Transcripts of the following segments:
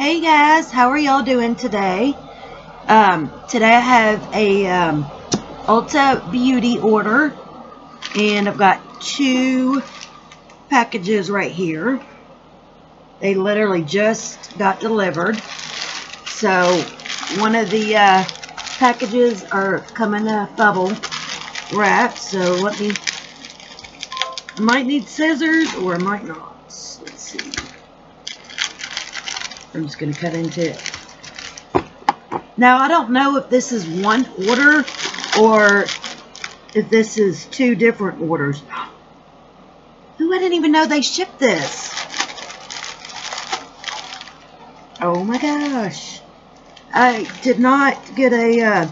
Hey guys, how are y'all doing today? Um, today I have a um, Ulta Beauty order, and I've got two packages right here. They literally just got delivered. So one of the uh, packages are coming a bubble wrap. So let me. I might need scissors or I might not. Let's see. I'm just going to cut into it. Now, I don't know if this is one order or if this is two different orders. Who I didn't even know they shipped this. Oh my gosh. I did not get a uh,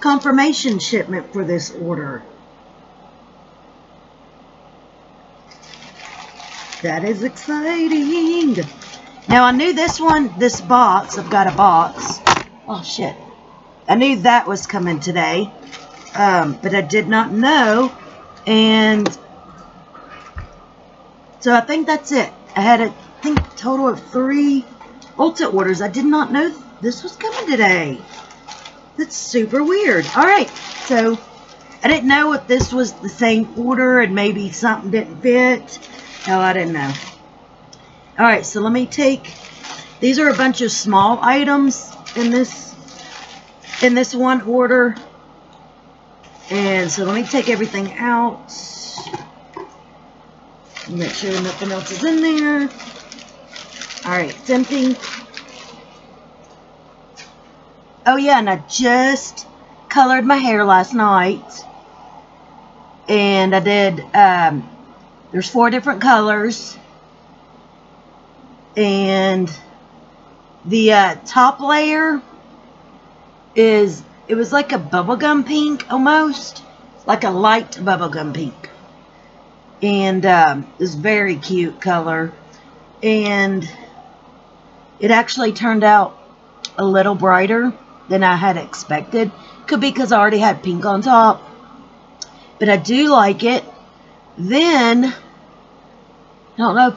confirmation shipment for this order. That is exciting. Now I knew this one, this box, I've got a box. Oh shit. I knew that was coming today. Um, but I did not know. And so I think that's it. I had a I think total of three Ulta orders. I did not know this was coming today. That's super weird. Alright, so I didn't know if this was the same order and maybe something didn't fit. Hell, I didn't know. Alright, so let me take, these are a bunch of small items in this, in this one order. And so let me take everything out. Make sure nothing else is in there. Alright, it's empty. Oh yeah, and I just colored my hair last night. And I did, um, there's four different colors and the uh, top layer is it was like a bubblegum pink almost like a light bubblegum pink. And um, this very cute color. And it actually turned out a little brighter than I had expected. Could be because I already had pink on top but I do like it. Then I don't know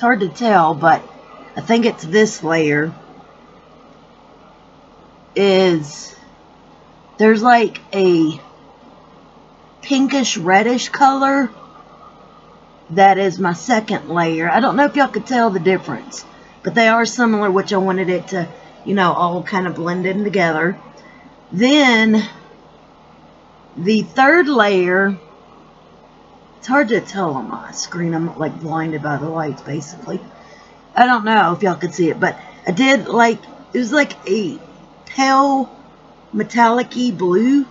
it's hard to tell, but I think it's this layer is there's like a pinkish reddish color that is my second layer. I don't know if y'all could tell the difference, but they are similar, which I wanted it to, you know, all kind of blend in together. Then the third layer it's hard to tell on my screen. I'm like blinded by the lights, basically. I don't know if y'all could see it, but I did like, it was like a pale metallic blue.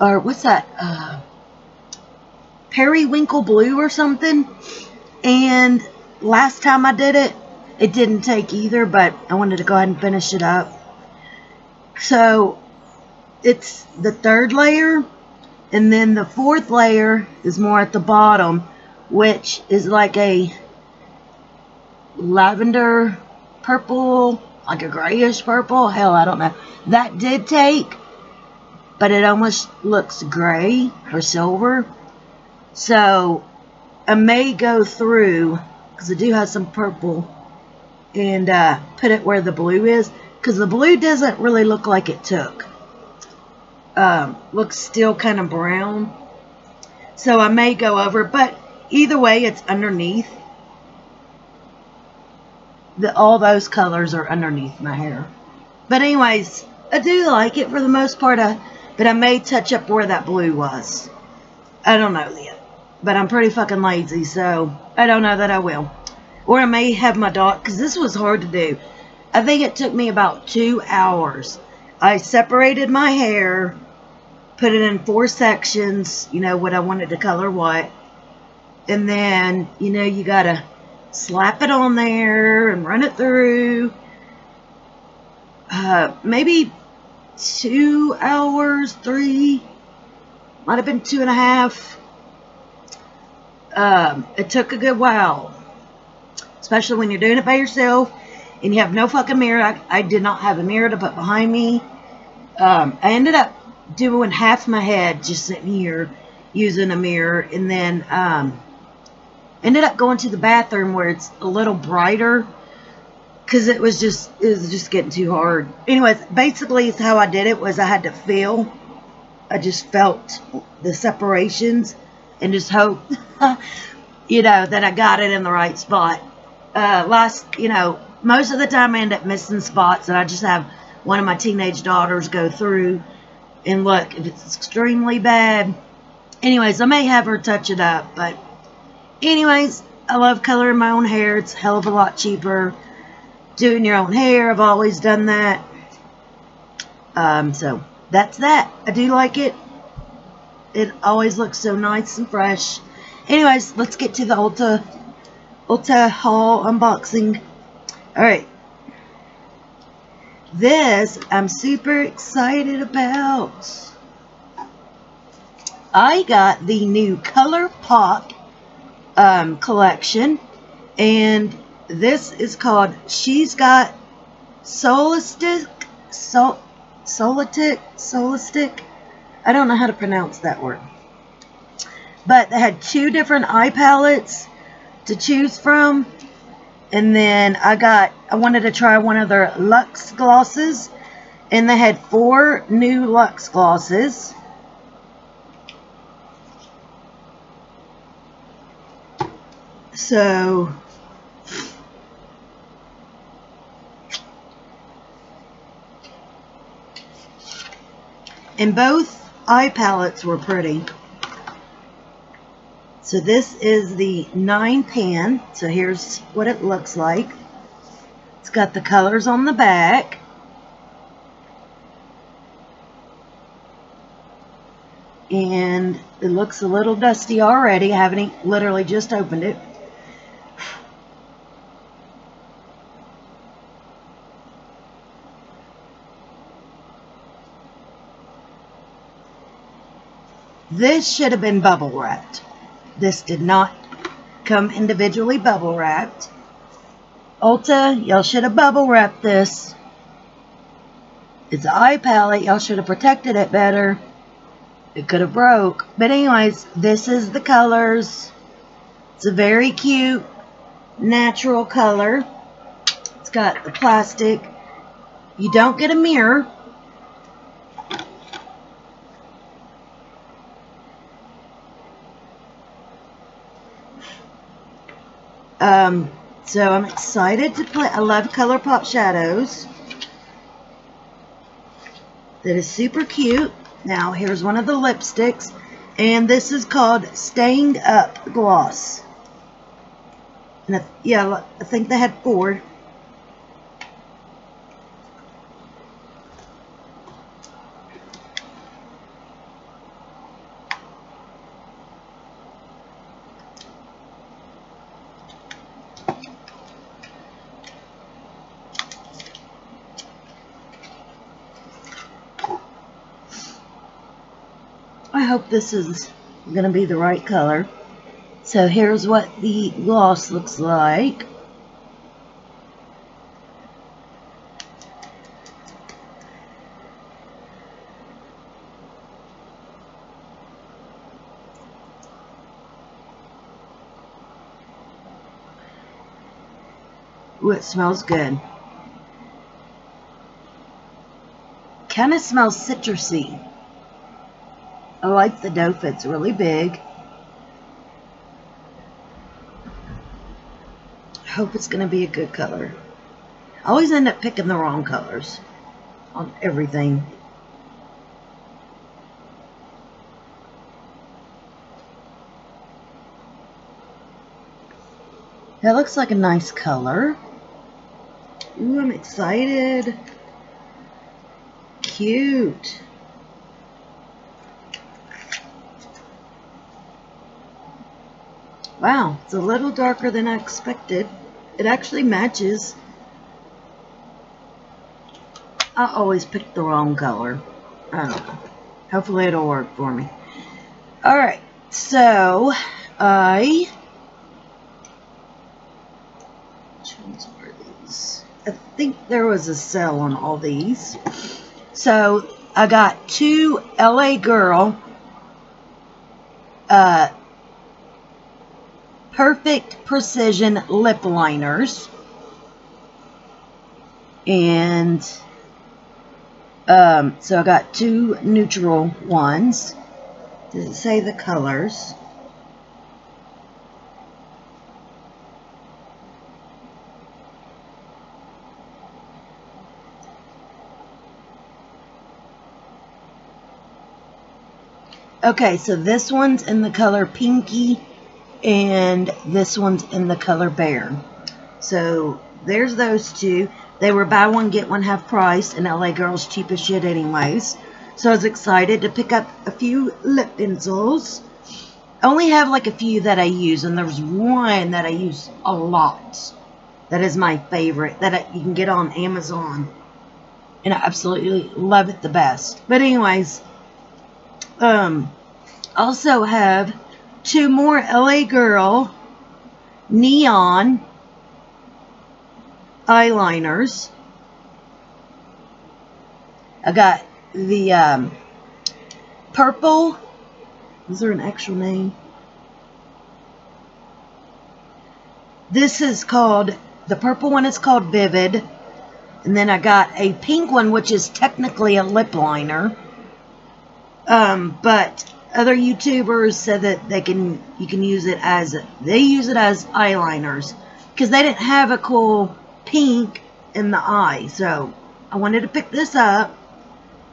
Or what's that? Uh, periwinkle blue or something. And last time I did it, it didn't take either, but I wanted to go ahead and finish it up. So, it's the third layer and then the fourth layer is more at the bottom, which is like a lavender purple, like a grayish purple. Hell, I don't know. That did take, but it almost looks gray or silver. So I may go through, because I do have some purple, and uh, put it where the blue is, because the blue doesn't really look like it took um, looks still kind of brown. So I may go over, but either way, it's underneath. The, all those colors are underneath my hair. But anyways, I do like it for the most part, I, but I may touch up where that blue was. I don't know yet. But I'm pretty fucking lazy, so I don't know that I will. Or I may have my dog, because this was hard to do. I think it took me about two hours I separated my hair, put it in four sections, you know, what I wanted to color what. And then, you know, you got to slap it on there and run it through. Uh, maybe two hours, three, might have been two and a half. Um, it took a good while, especially when you're doing it by yourself and you have no fucking mirror. I, I did not have a mirror to put behind me. Um, I ended up doing half my head just sitting here using a mirror and then um, ended up going to the bathroom where it's a little brighter because it was just it was just getting too hard. Anyways, basically, how I did it was I had to feel. I just felt the separations and just hope, you know, that I got it in the right spot. Uh, last, you know, most of the time I end up missing spots, and I just have one of my teenage daughters go through and look if it's extremely bad. Anyways, I may have her touch it up, but anyways, I love coloring my own hair. It's a hell of a lot cheaper doing your own hair. I've always done that. Um, so that's that. I do like it. It always looks so nice and fresh. Anyways, let's get to the Ulta Ulta haul unboxing. Alright. This I'm super excited about. I got the new ColourPop um, collection and this is called She's Got Solistic, Sol, Solitic, Solistic. I don't know how to pronounce that word. But they had two different eye palettes to choose from. And then I got, I wanted to try one of their Luxe glosses. And they had four new Luxe glosses. So, And both eye palettes were pretty. So this is the 9 pan. So here's what it looks like. It's got the colors on the back. And it looks a little dusty already. I haven't literally just opened it. This should have been bubble wrapped. This did not come individually bubble wrapped. Ulta, y'all should have bubble wrapped this. It's an eye palette. Y'all should have protected it better. It could have broke. But anyways, this is the colors. It's a very cute, natural color. It's got the plastic. You don't get a mirror. Um, so I'm excited to play. I love ColourPop Shadows. That is super cute. Now, here's one of the lipsticks. And this is called Staying Up Gloss. And I, yeah, I think they had four. I hope this is going to be the right color. So here's what the gloss looks like. Ooh, it smells good. Kind of smells citrusy. I like the doe fits really big. I hope it's going to be a good color. I always end up picking the wrong colors on everything. That looks like a nice color. Ooh, I'm excited. Cute. Wow, it's a little darker than I expected. It actually matches. I always pick the wrong color. I don't know. Hopefully it'll work for me. Alright, so I... I think there was a sale on all these. So I got two LA Girl uh, Perfect Precision Lip Liners. And um, so I got two neutral ones. Does it say the colors? Okay, so this one's in the color Pinky, and this one's in the color Bear. So there's those two. They were buy one, get one half price, and LA Girls cheap as shit anyways. So I was excited to pick up a few lip pencils. I only have like a few that I use, and there's one that I use a lot. That is my favorite, that I, you can get on Amazon. And I absolutely love it the best. But anyways, um, also have two more LA Girl neon eyeliners. I got the um, purple. Is there an actual name? This is called, the purple one is called Vivid. And then I got a pink one, which is technically a lip liner. Um, but other YouTubers said that they can you can use it as they use it as eyeliners because they didn't have a cool pink in the eye. So I wanted to pick this up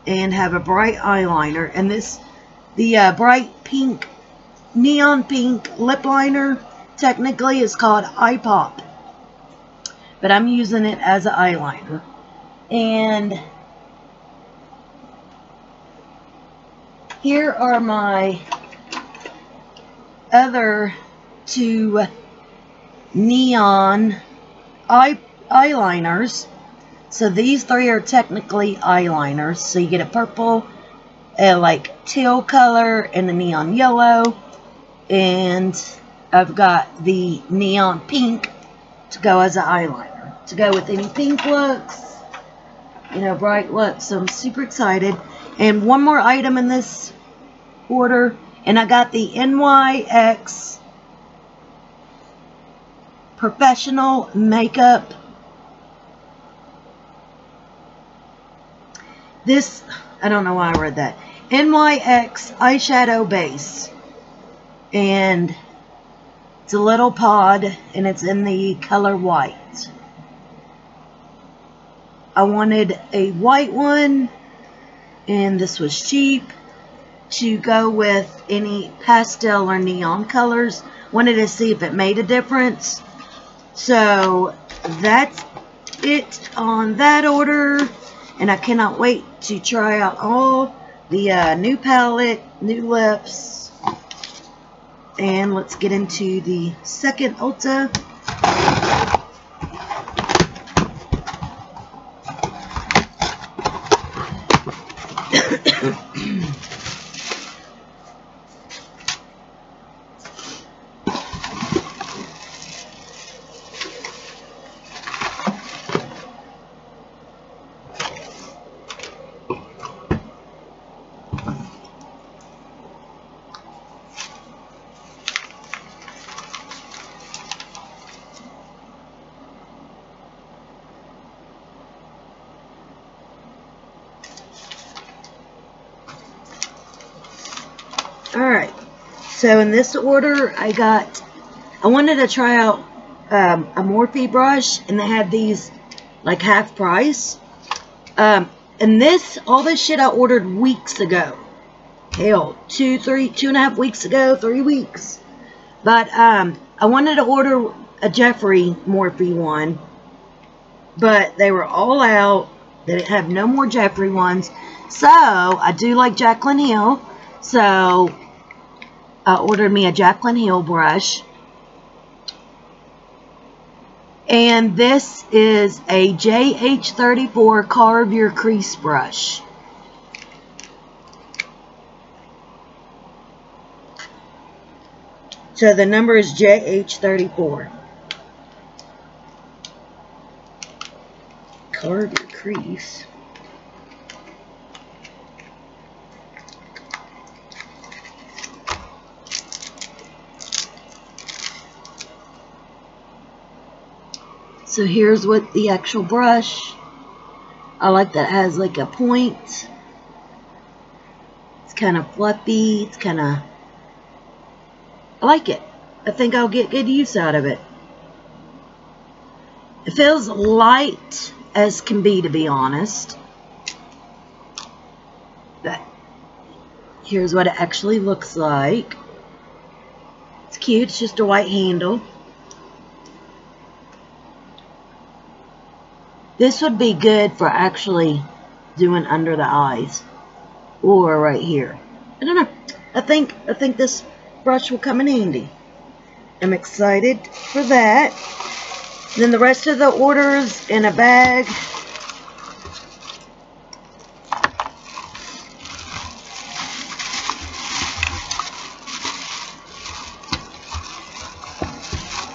and have a bright eyeliner. And this the uh, bright pink neon pink lip liner technically is called Eye Pop. But I'm using it as an eyeliner. And Here are my other two neon eye eyeliners. So these three are technically eyeliners. So you get a purple, a like teal color, and a neon yellow. And I've got the neon pink to go as an eyeliner. To go with any pink looks, you know, bright looks. So I'm super excited. And one more item in this order. And I got the NYX Professional Makeup. This, I don't know why I read that. NYX Eyeshadow Base. And it's a little pod and it's in the color white. I wanted a white one and this was cheap to go with any pastel or neon colors. Wanted to see if it made a difference. So that's it on that order. And I cannot wait to try out all the uh, new palette, new lips. And let's get into the second Ulta. Alright, so in this order, I got, I wanted to try out um, a Morphe brush, and they had these like half price. Um, and this, all this shit I ordered weeks ago. Hell, two, three, two and a half weeks ago, three weeks. But um, I wanted to order a Jeffree Morphe one, but they were all out. They didn't have no more Jeffree ones. So, I do like Jaclyn Hill. So, I ordered me a Jaclyn Hill brush. And this is a JH34 Carve Your Crease brush. So the number is JH34. Carve Your Crease. So here's what the actual brush I like that it has like a point. It's kind of fluffy. It's kind of... I like it. I think I'll get good use out of it. It feels light as can be, to be honest. But here's what it actually looks like. It's cute. It's just a white handle. This would be good for actually doing under the eyes or right here. I don't know. I think I think this brush will come in handy. I'm excited for that. then the rest of the orders in a bag.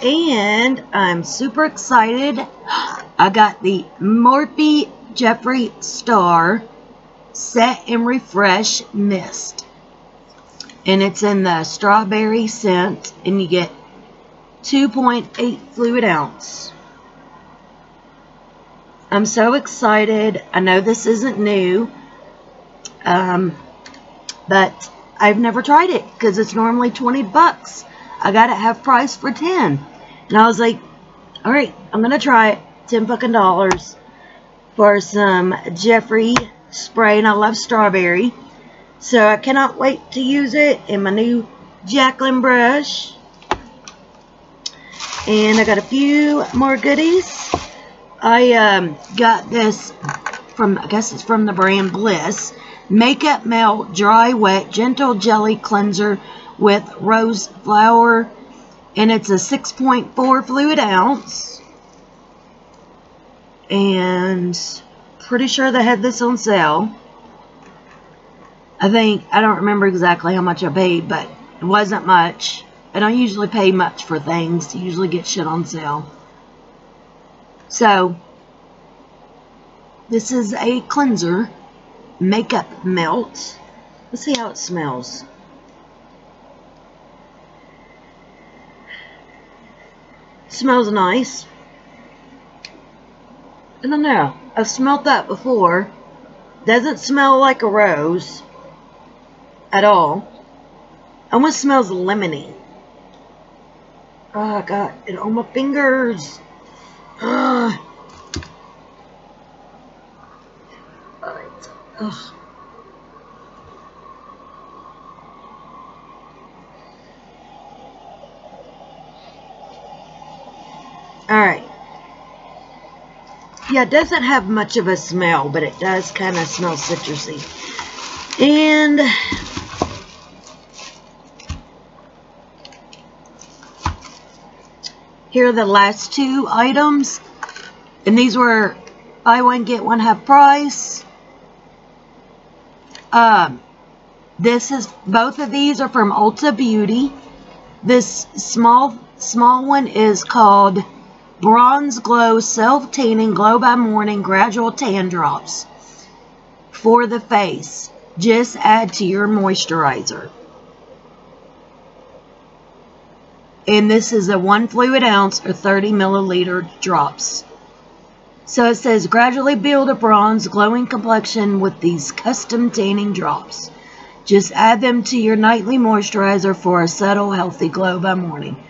And I'm super excited I got the Morphe Jeffree Star Set and Refresh Mist. And it's in the strawberry scent. And you get 2.8 fluid ounce. I'm so excited. I know this isn't new. Um, but I've never tried it because it's normally 20 bucks. I got it half price for 10. And I was like, all right, I'm going to try it. 10 fucking dollars for some Jeffree spray and I love strawberry. So I cannot wait to use it in my new Jaclyn brush. And I got a few more goodies. I um, got this from, I guess it's from the brand Bliss. Makeup Melt Dry Wet Gentle Jelly Cleanser with Rose Flower. And it's a 6.4 fluid ounce and pretty sure they had this on sale. I think, I don't remember exactly how much I paid, but it wasn't much. I don't usually pay much for things. I usually get shit on sale. So, this is a cleanser, makeup melt. Let's see how it smells. smells nice. I don't know. I've smelled that before. Doesn't smell like a rose at all. Almost smells lemony. Oh, I got it on my fingers. Ah. Ugh. Alright. Alright. Yeah, it doesn't have much of a smell, but it does kind of smell citrusy. And here are the last two items. And these were buy one, get one half price. Um, this is, both of these are from Ulta Beauty. This small, small one is called Bronze Glow Self-Tanning Glow by Morning Gradual Tan Drops for the face. Just add to your moisturizer. And this is a 1 fluid ounce or 30 milliliter drops. So it says gradually build a bronze glowing complexion with these custom tanning drops. Just add them to your nightly moisturizer for a subtle healthy glow by morning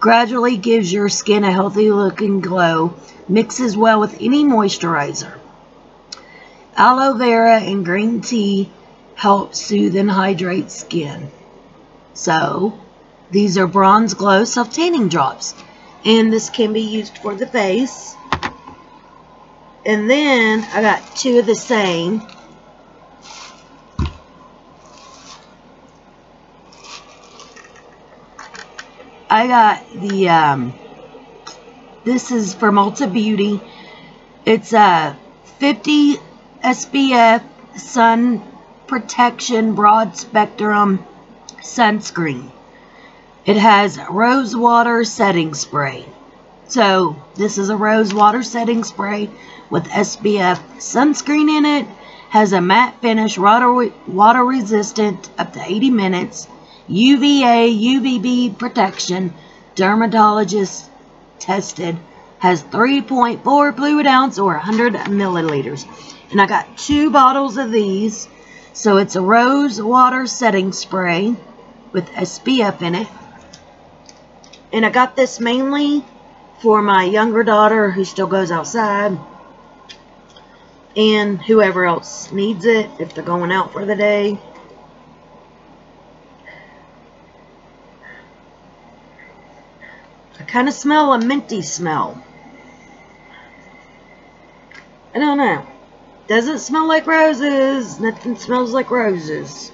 gradually gives your skin a healthy looking glow, mixes well with any moisturizer. Aloe vera and green tea help soothe and hydrate skin. So, these are Bronze Glow Self-Tanning Drops. And this can be used for the face. And then, I got two of the same. I got the, um, this is from Ulta Beauty. It's a 50 SPF sun protection broad spectrum sunscreen. It has rose water setting spray. So this is a rose water setting spray with SPF sunscreen in it. Has a matte finish, water, water resistant up to 80 minutes UVA, UVB protection, dermatologist tested, Has 3.4 fluid ounce or 100 milliliters. And I got two bottles of these. So it's a rose water setting spray with SPF in it. And I got this mainly for my younger daughter who still goes outside. And whoever else needs it if they're going out for the day. Kind of smell a minty smell. I don't know. Doesn't smell like roses. Nothing smells like roses.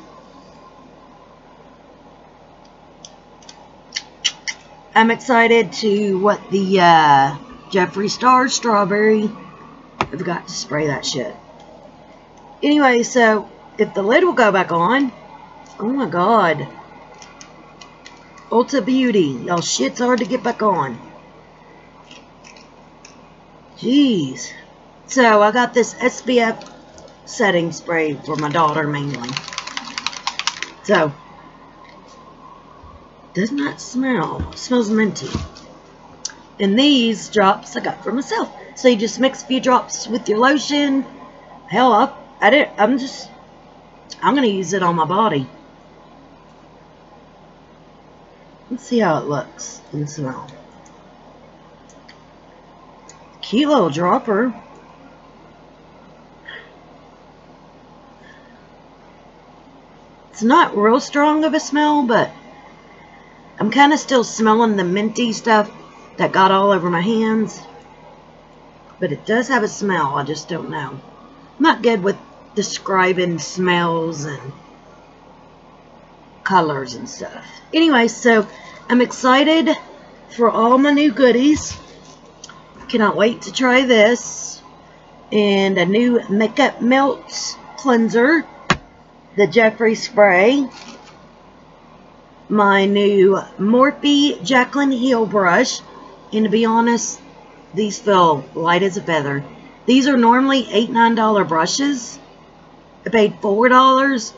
I'm excited to what the uh, Jeffree Star Strawberry. I forgot to spray that shit. Anyway, so if the lid will go back on. Oh my god. Ulta Beauty. Y'all shit's hard to get back on. Jeez. So I got this SPF setting spray for my daughter mainly. So, does not smell. It smells minty. And these drops I got for myself. So you just mix a few drops with your lotion. Hell, I, I did, I'm just, I'm going to use it on my body. Let's see how it looks and smell. Cute little dropper. It's not real strong of a smell, but I'm kind of still smelling the minty stuff that got all over my hands. But it does have a smell, I just don't know. I'm not good with describing smells and colors and stuff. Anyway, so I'm excited for all my new goodies. Cannot wait to try this. And a new Makeup Melts cleanser the Jeffree Spray, my new Morphe Jaclyn Hill brush, and to be honest, these feel light as a feather. These are normally 8, $9 brushes. I paid $4.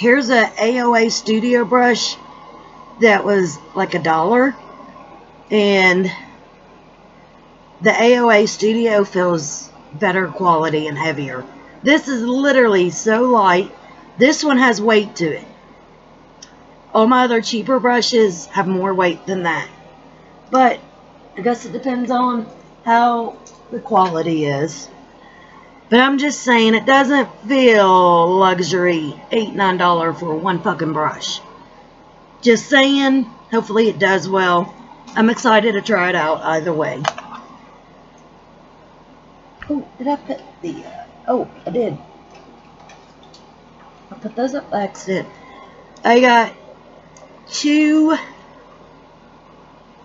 Here's a AOA Studio brush that was like a dollar. And the AOA Studio feels better quality and heavier. This is literally so light. This one has weight to it. All my other cheaper brushes have more weight than that. But I guess it depends on how the quality is. But I'm just saying it doesn't feel luxury 8, $9 for one fucking brush. Just saying, hopefully it does well. I'm excited to try it out either way. Oh, did I put the, uh, oh, I did. I put those up by accident. I got two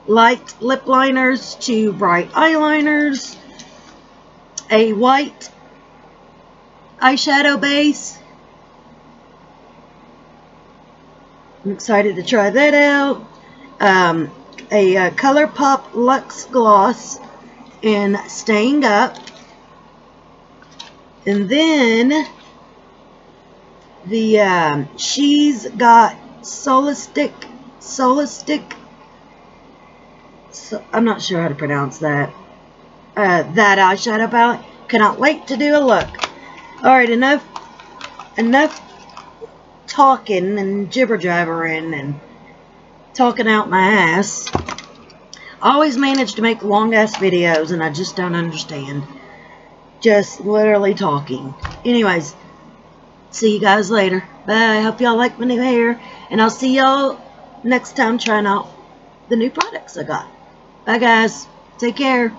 light lip liners, two bright eyeliners, a white eyeshadow base. I'm excited to try that out. Um, a uh, ColourPop Luxe Gloss in Staying Up. And then the um, she's got Solistic, Solistic. So, I'm not sure how to pronounce that. Uh, that eyeshadow palette. Cannot wait to do a look. All right, enough, enough talking and jibber jabbering and talking out my ass. I always manage to make long ass videos, and I just don't understand just literally talking. Anyways, see you guys later. Bye. Hope y'all like my new hair. And I'll see y'all next time trying out the new products I got. Bye, guys. Take care.